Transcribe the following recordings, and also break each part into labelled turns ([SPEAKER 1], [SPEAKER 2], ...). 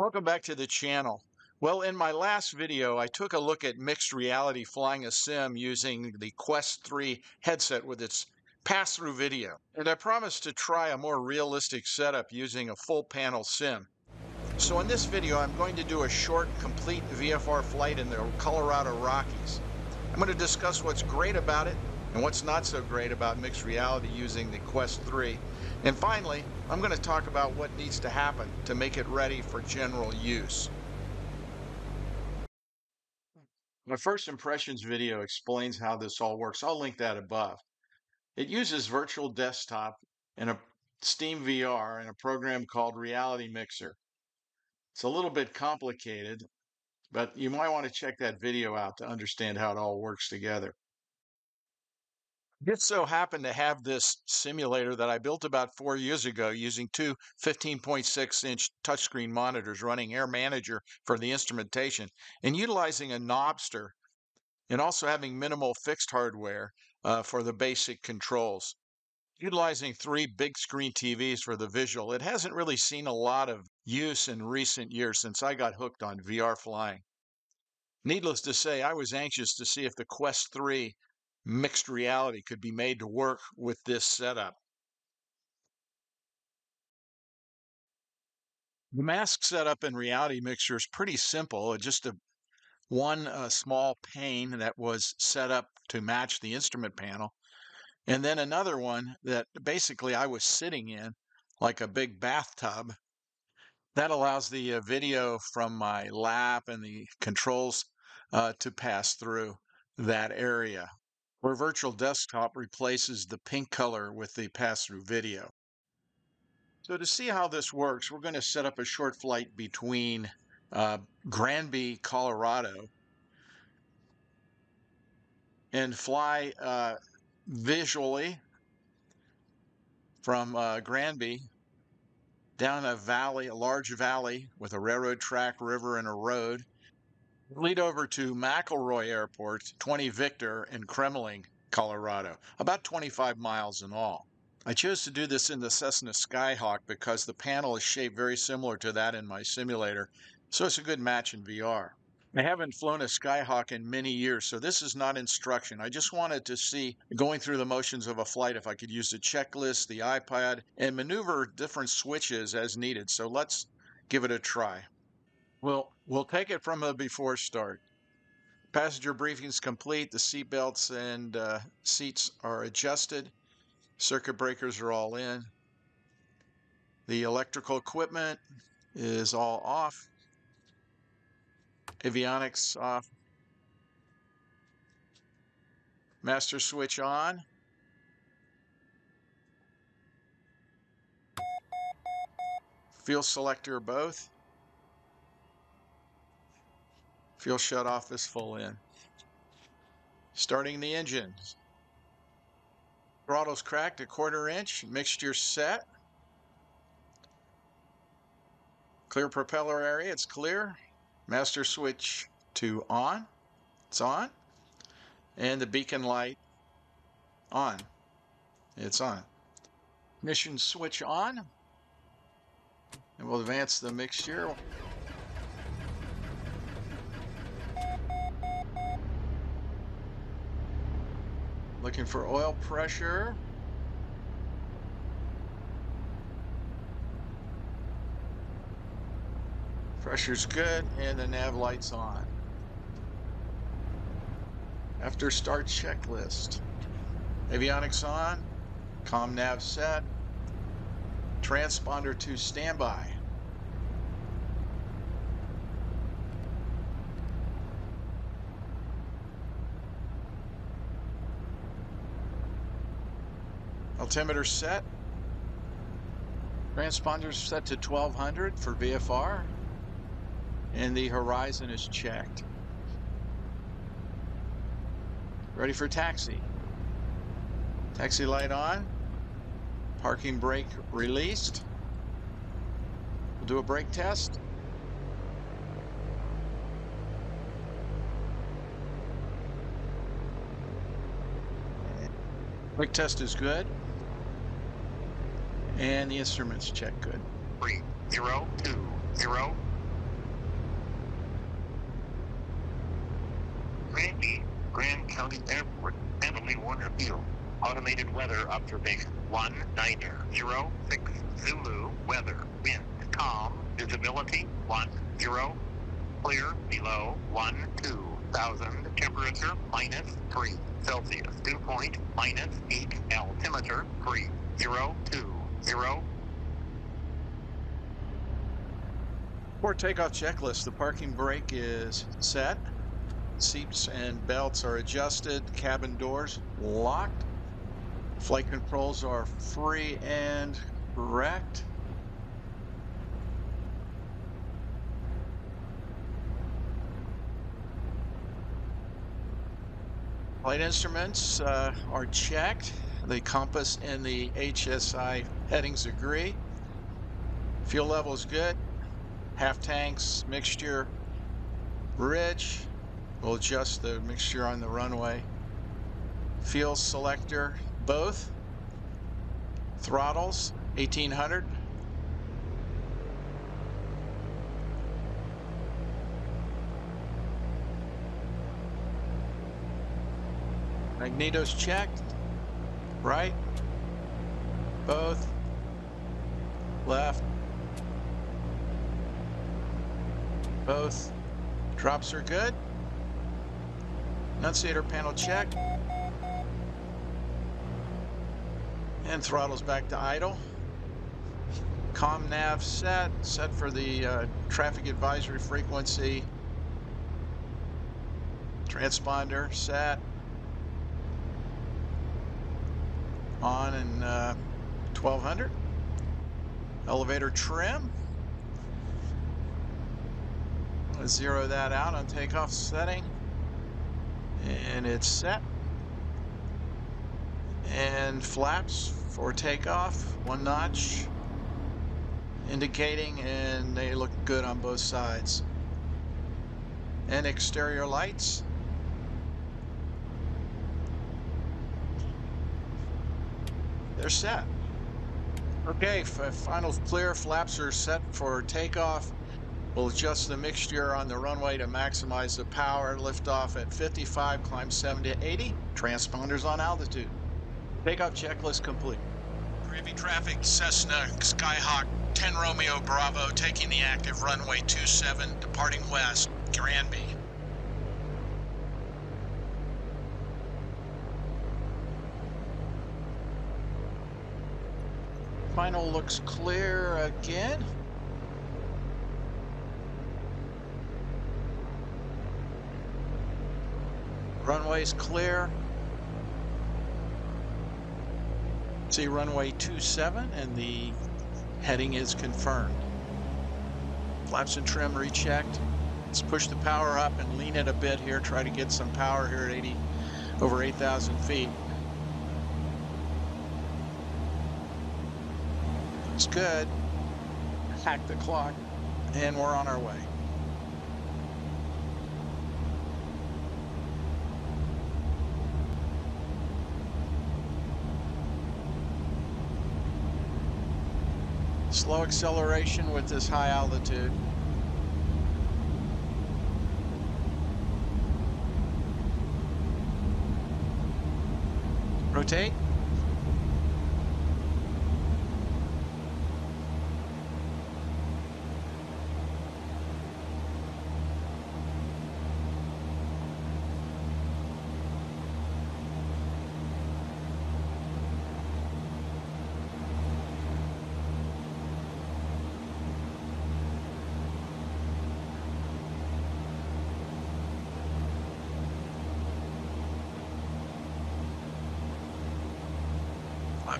[SPEAKER 1] Welcome back to the channel. Well, in my last video, I took a look at mixed reality flying a sim using the Quest 3 headset with its pass-through video. And I promised to try a more realistic setup using a full panel sim. So in this video, I'm going to do a short, complete VFR flight in the Colorado Rockies. I'm going to discuss what's great about it and what's not so great about mixed reality using the Quest 3. And finally, I'm going to talk about what needs to happen to make it ready for general use. My first impressions video explains how this all works. I'll link that above. It uses virtual desktop and a Steam VR and a program called Reality Mixer. It's a little bit complicated, but you might want to check that video out to understand how it all works together just so happened to have this simulator that I built about four years ago using two 15.6 inch touchscreen monitors running Air Manager for the instrumentation and utilizing a Knobster and also having minimal fixed hardware uh, for the basic controls. Utilizing three big screen TVs for the visual, it hasn't really seen a lot of use in recent years since I got hooked on VR flying. Needless to say, I was anxious to see if the Quest 3 mixed reality could be made to work with this setup. The mask setup in Reality Mixer is pretty simple. Just a one small pane that was set up to match the instrument panel, and then another one that basically I was sitting in like a big bathtub. That allows the uh, video from my lap and the controls uh, to pass through that area where Virtual Desktop replaces the pink color with the pass-through video. So to see how this works, we're going to set up a short flight between uh, Granby, Colorado, and fly uh, visually from uh, Granby down a valley, a large valley with a railroad track, river, and a road, lead over to McElroy Airport, 20 Victor in Kremmling, Colorado, about 25 miles in all. I chose to do this in the Cessna Skyhawk because the panel is shaped very similar to that in my simulator, so it's a good match in VR. I haven't flown a Skyhawk in many years, so this is not instruction. I just wanted to see, going through the motions of a flight, if I could use the checklist, the iPad, and maneuver different switches as needed. So let's give it a try. We'll, we'll take it from a before start. Passenger briefing is complete. The seat belts and uh, seats are adjusted. Circuit breakers are all in. The electrical equipment is all off. Avionics off. Master switch on. Fuel selector both. Fuel shut off is full in. Starting the engine. Throttle's cracked a quarter inch. Mixture set. Clear propeller area. It's clear. Master switch to on. It's on. And the beacon light on. It's on. Mission switch on. And we'll advance the mixture. Looking for oil pressure. Pressure's good and the nav light's on. After start checklist. Avionics on. Com nav set. Transponder to standby. Altimeter set. Transponder set to 1200 for VFR. And the horizon is checked. Ready for taxi. Taxi light on. Parking brake released. We'll do a brake test. Brake test is good. And the instruments check good.
[SPEAKER 2] Three, zero, two, zero. Granby, Grand County Airport, Emily Warner Field. Automated weather observation. One nine zero six Zulu weather. Wind calm. Visibility one zero. Clear below one two thousand. Temperature minus three Celsius. Dew point minus eight. Altimeter three zero two. 0
[SPEAKER 1] For takeoff checklist, the parking brake is set. Seats and belts are adjusted. Cabin doors locked. Flight controls are free and correct. Flight instruments uh, are checked. The compass and the HSI headings agree. Fuel level is good. Half tanks, mixture, rich. We'll adjust the mixture on the runway. Fuel selector, both. Throttles, 1800. Magnetos checked. Right. Both. Left. Both. Drops are good. Annunciator panel check. And throttles back to idle. Com nav set, set for the uh, traffic advisory frequency. Transponder set. On in uh, 1200. Elevator trim. Zero that out on takeoff setting. And it's set. And flaps for takeoff, one notch indicating and they look good on both sides. And exterior lights. They're set. Okay, final clear flaps are set for takeoff. We'll adjust the mixture on the runway to maximize the power. Lift off at 55, climb 70 to 80. Transponders on altitude. Takeoff checklist complete. Heavy traffic, Cessna, Skyhawk, 10 Romeo Bravo, taking the active runway 27, departing west, Granby. Final looks clear again. Runway's clear. See runway 27 and the heading is confirmed. Flaps and trim rechecked. Let's push the power up and lean it a bit here. Try to get some power here at 80, over 8,000 feet. It's good. Hack the clock and we're on our way. slow acceleration with this high altitude. Rotate.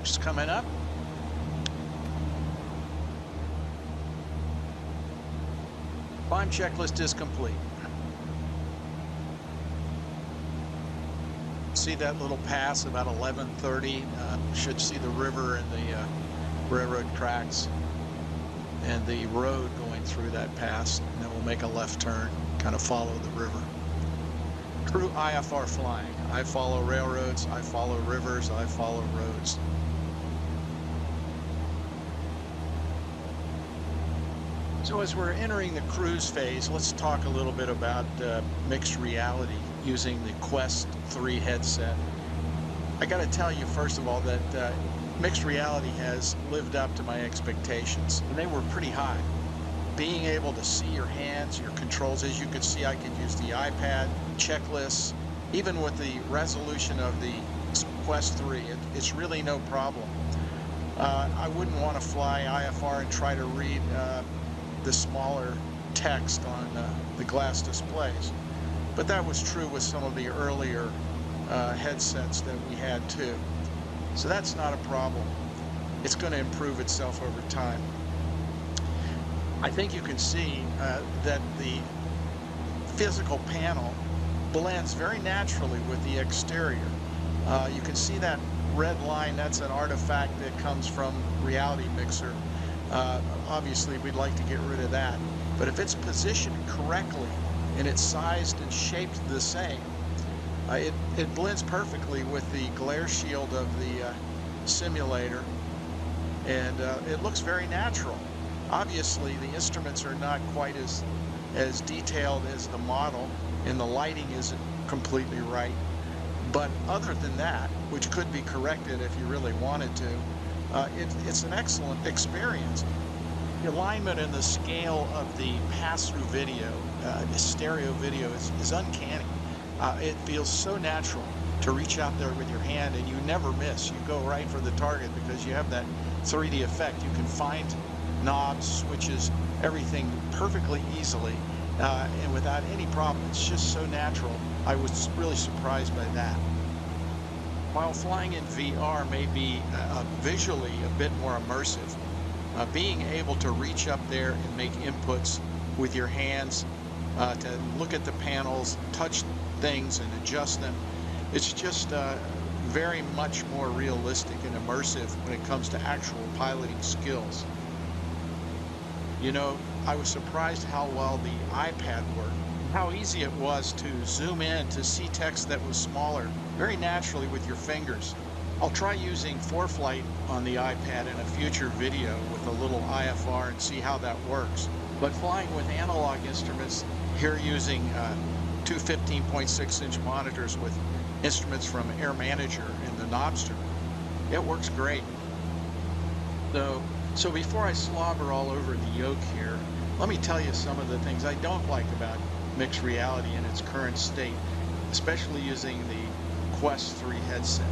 [SPEAKER 1] Clock's coming up. Climb checklist is complete. See that little pass about 11:30. Uh, should see the river and the uh, railroad tracks and the road going through that pass. And then we'll make a left turn, kind of follow the river. True IFR flying. I follow railroads, I follow rivers, I follow roads. So as we're entering the cruise phase, let's talk a little bit about uh, mixed reality using the Quest 3 headset. I got to tell you, first of all, that uh, mixed reality has lived up to my expectations, and they were pretty high. Being able to see your hands, your controls, as you can see, I could use the iPad, checklists, even with the resolution of the Quest 3, it, it's really no problem. Uh, I wouldn't want to fly IFR and try to read uh, the smaller text on uh, the glass displays. But that was true with some of the earlier uh, headsets that we had too. So that's not a problem. It's going to improve itself over time. I think you can see uh, that the physical panel blends very naturally with the exterior. Uh, you can see that red line, that's an artifact that comes from Reality Mixer. Uh, obviously, we'd like to get rid of that. But if it's positioned correctly and it's sized and shaped the same, uh, it, it blends perfectly with the glare shield of the uh, simulator and uh, it looks very natural. Obviously, the instruments are not quite as, as detailed as the model and the lighting isn't completely right. But other than that, which could be corrected if you really wanted to, uh, it, it's an excellent experience. The alignment and the scale of the pass-through video, uh, the stereo video, is, is uncanny. Uh, it feels so natural to reach out there with your hand and you never miss. You go right for the target because you have that 3D effect. You can find knobs, switches, everything perfectly easily uh, and without any problem. It's just so natural. I was really surprised by that. While flying in VR may be uh, visually a bit more immersive, uh, being able to reach up there and make inputs with your hands, uh, to look at the panels, touch things and adjust them, it's just uh, very much more realistic and immersive when it comes to actual piloting skills. You know, I was surprised how well the iPad worked, how easy it was to zoom in to see text that was smaller very naturally with your fingers. I'll try using ForeFlight on the iPad in a future video with a little IFR and see how that works. But flying with analog instruments, here using uh, two 15.6 inch monitors with instruments from Air Manager and the Knobster, it works great. So, so before I slobber all over the yoke here, let me tell you some of the things I don't like about mixed reality in its current state, especially using the Quest 3 headset.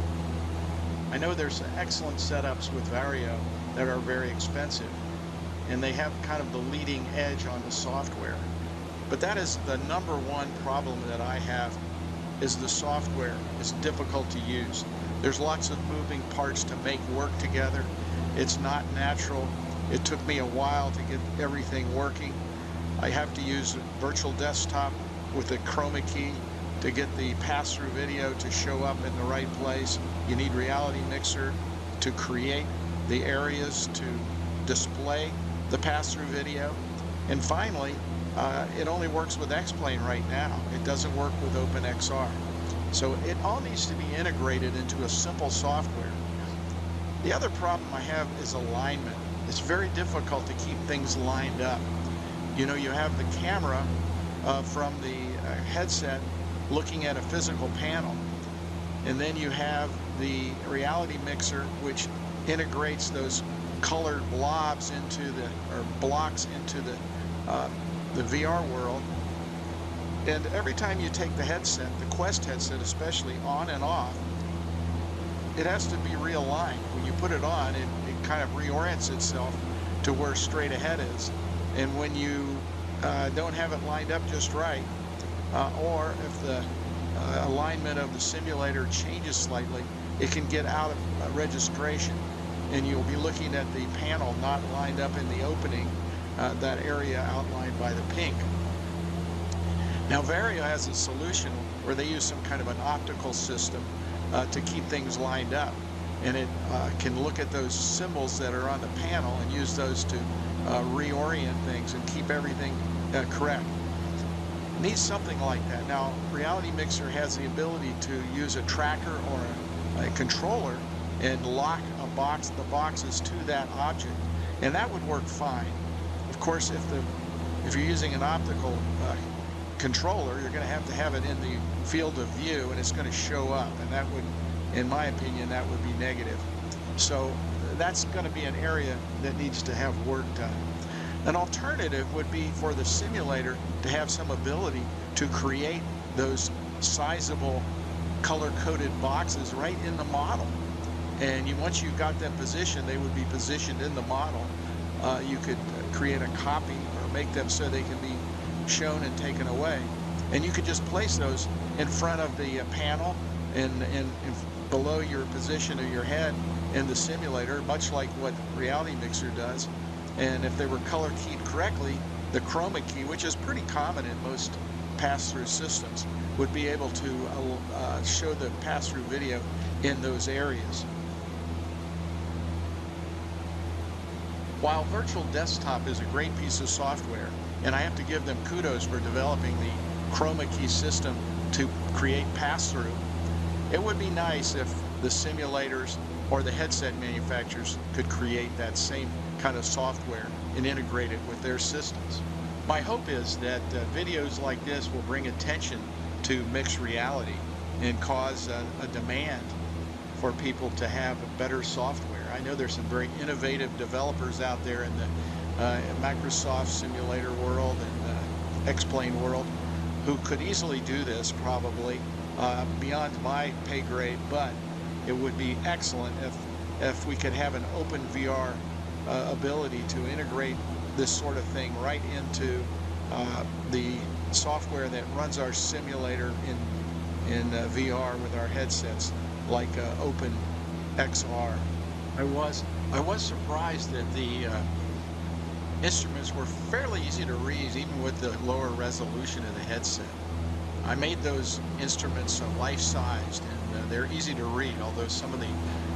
[SPEAKER 1] I know there's excellent setups with Varjo that are very expensive, and they have kind of the leading edge on the software. But that is the number one problem that I have is the software. It's difficult to use. There's lots of moving parts to make work together. It's not natural. It took me a while to get everything working. I have to use virtual desktop with a chroma key to get the pass-through video to show up in the right place. You need Reality Mixer to create the areas to display the pass-through video. And finally, uh, it only works with X-Plane right now. It doesn't work with OpenXR. So it all needs to be integrated into a simple software. The other problem I have is alignment. It's very difficult to keep things lined up. You know, you have the camera uh, from the uh, headset looking at a physical panel. And then you have the reality mixer, which integrates those colored blobs into the, or blocks into the uh, the VR world. And every time you take the headset, the Quest headset especially, on and off, it has to be realigned. When you put it on, it, it kind of reorients itself to where straight ahead is. And when you uh, don't have it lined up just right, or if the uh, alignment of the simulator changes slightly, it can get out of uh, registration and you'll be looking at the panel not lined up in the opening uh, that area outlined by the pink. Now Varjo has a solution where they use some kind of an optical system uh, to keep things lined up. And it uh, can look at those symbols that are on the panel and use those to uh, reorient things and keep everything uh, correct. Needs something like that. Now, Reality Mixer has the ability to use a tracker or a, a controller and lock a box, the boxes to that object. And that would work fine Of course, if the if you're using an optical uh, controller, you're going to have to have it in the field of view, and it's going to show up, and that would, in my opinion, that would be negative. So that's going to be an area that needs to have work done. An alternative would be for the simulator to have some ability to create those sizable color-coded boxes right in the model. And you, once you got them positioned, they would be positioned in the model. Uh, you could create a copy or make them so they can be shown and taken away. And you could just place those in front of the uh, panel and, and, and below your position of your head in the simulator, much like what Reality Mixer does. And if they were color keyed correctly, the chroma key, which is pretty common in most pass-through systems, would be able to uh, show the pass-through video in those areas. While Virtual Desktop is a great piece of software, and I have to give them kudos for developing the chroma key system to create pass-through, it would be nice if the simulators or the headset manufacturers could create that same kind of software and integrate it with their systems. My hope is that uh, videos like this will bring attention to mixed reality and cause a, a demand for people to have better software. I know there's some very innovative developers out there in the uh, Microsoft simulator world and uh, X-Plane world who could easily do this probably uh, beyond my pay grade, but it would be excellent if, if we could have an open VR uh, ability to integrate this sort of thing right into uh, the software that runs our simulator in, in uh, VR with our headsets like uh, Open XR. I was I was surprised that the uh, instruments were fairly easy to read, even with the lower resolution of the headset. I made those instruments uh, life-sized, and uh, they're easy to read, although some of the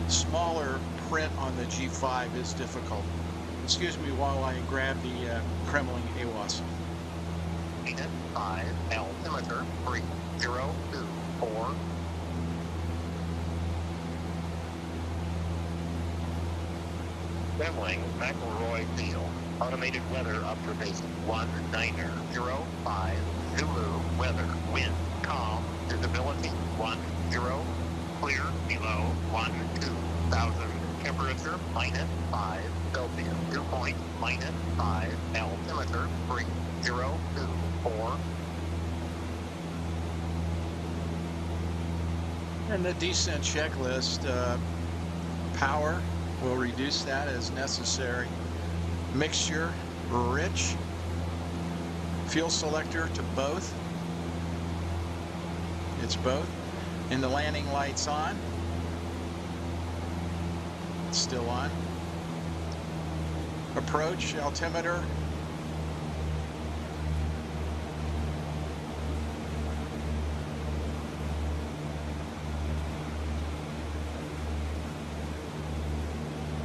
[SPEAKER 1] smaller print on the G5 is difficult. Excuse me while I grab the uh, Kremmling AWOS.
[SPEAKER 2] 5, altimeter 3024. Kremmling, McElroy Field. Automated weather observation 19005. Zulu, weather, wind, calm, visibility 10, clear, below 1, 2000. Temperature minus 5 Celsius. Dew point minus 5. Altimeter 3024.
[SPEAKER 1] And the descent checklist, uh, power, We'll reduce that as necessary. Mixture, rich. Fuel selector to both. It's both. And the landing lights on. Still on. Approach, altimeter,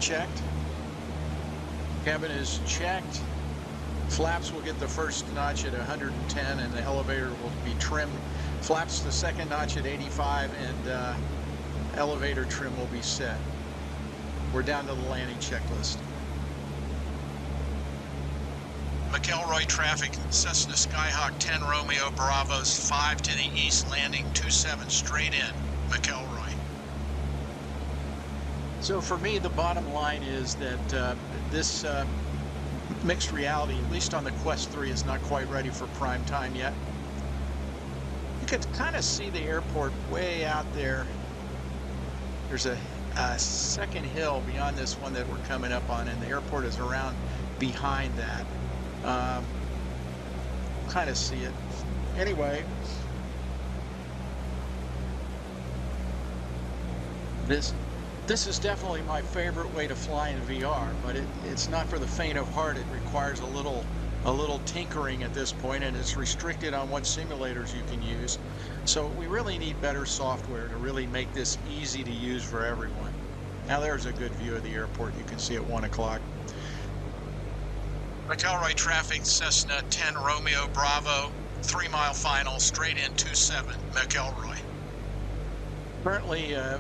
[SPEAKER 1] checked. Cabin is checked. Flaps will get the first notch at 110 and the elevator will be trimmed. Flaps the second notch at 85 and uh, elevator trim will be set. We're down to the landing checklist. McElroy traffic, Cessna Skyhawk 10 Romeo Bravos 5 to the east, landing 27 straight in, McElroy. So for me, the bottom line is that uh, this uh, mixed reality, at least on the Quest 3, is not quite ready for prime time yet. You can kind of see the airport way out there. There's a, second hill beyond this one that we're coming up on, and the airport is around behind that. Um, kind of see it. Anyway, this this is definitely my favorite way to fly in VR, but it, it's not for the faint of heart. It requires a little a little tinkering at this point, and it's restricted on what simulators you can use. So we really need better software to really make this easy to use for everyone. Now there's a good view of the airport you can see at 1 o'clock. McElroy traffic, Cessna 10 Romeo Bravo, three mile final, straight in 27, McElroy. Currently, uh,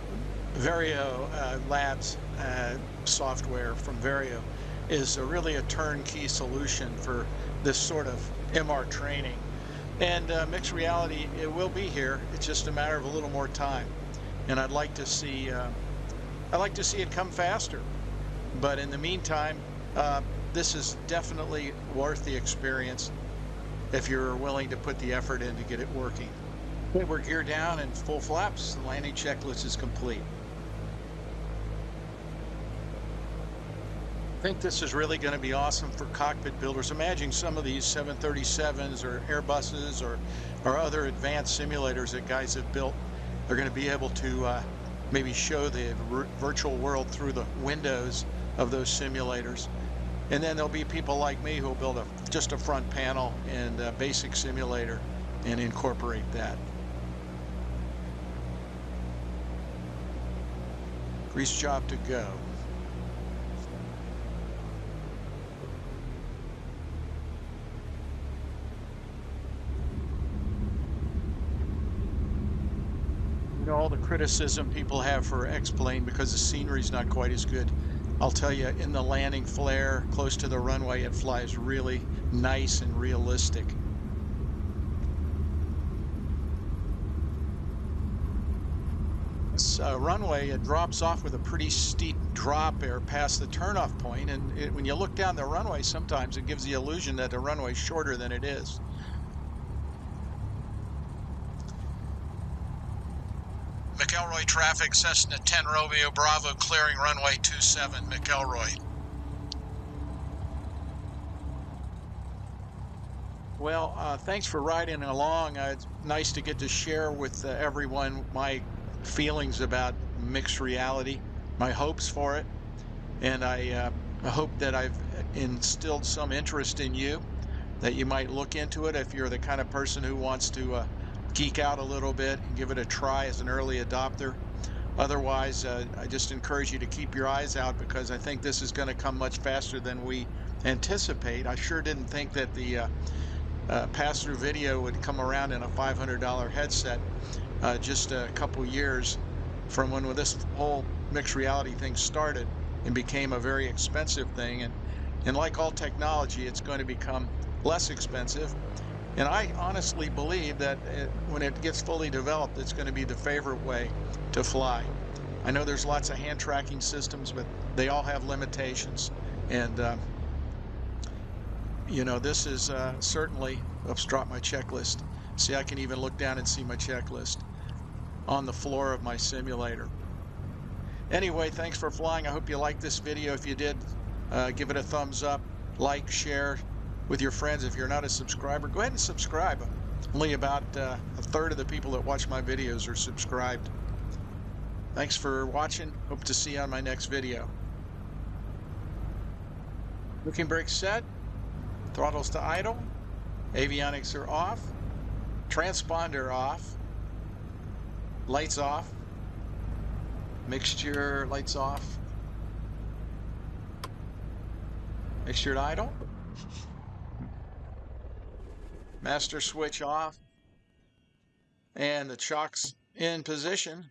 [SPEAKER 1] Varjo uh, Labs uh, software from Varjo is a really a turnkey solution for this sort of MR training. And uh, mixed reality, it will be here. It's just a matter of a little more time. And I'd like to see, uh, I'd like to see it come faster. But in the meantime, uh, this is definitely worth the experience if you're willing to put the effort in to get it working. We're geared down and full flaps. The landing checklist is complete. I think this is really going to be awesome for cockpit builders. Imagine some of these 737s or Airbuses or, or other advanced simulators that guys have built. They're going to be able to uh, maybe show the virtual world through the windows of those simulators. And then there'll be people like me who'll build a, just a front panel and a basic simulator and incorporate that. Grease job to go. Know, all the criticism people have for X-Plane because the scenery's not quite as good. I'll tell you, in the landing flare, close to the runway, it flies really nice and realistic. This uh, runway, it drops off with a pretty steep drop there past the turnoff point, and it, when you look down the runway, sometimes it gives the illusion that the runway's shorter than it is. McElroy traffic, Cessna 10 Romeo Bravo, clearing runway 27, McElroy. Well, uh, thanks for riding along. Uh, it's nice to get to share with uh, everyone my feelings about mixed reality, my hopes for it, and I uh, hope that I've instilled some interest in you, that you might look into it if you're the kind of person who wants to uh, geek out a little bit and give it a try as an early adopter. Otherwise, uh, I just encourage you to keep your eyes out because I think this is going to come much faster than we anticipate. I sure didn't think that the uh, uh, pass-through video would come around in a $500 headset uh, just a couple years from when this whole mixed reality thing started and became a very expensive thing. And, and like all technology, it's going to become less expensive and I honestly believe that it, when it gets fully developed, it's going to be the favorite way to fly. I know there's lots of hand tracking systems, but they all have limitations. And, uh, you know, this is uh, certainly, oops, drop my checklist. See, I can even look down and see my checklist on the floor of my simulator. Anyway, thanks for flying. I hope you liked this video. If you did, uh, give it a thumbs up, like, share, with your friends. If you're not a subscriber, go ahead and subscribe. Only about uh, a third of the people that watch my videos are subscribed. Thanks for watching. Hope to see you on my next video. Looking brake set. Throttles to idle. Avionics are off. Transponder off. Lights off. Mixture lights off. Mixture to idle. Master switch off and the chocks in position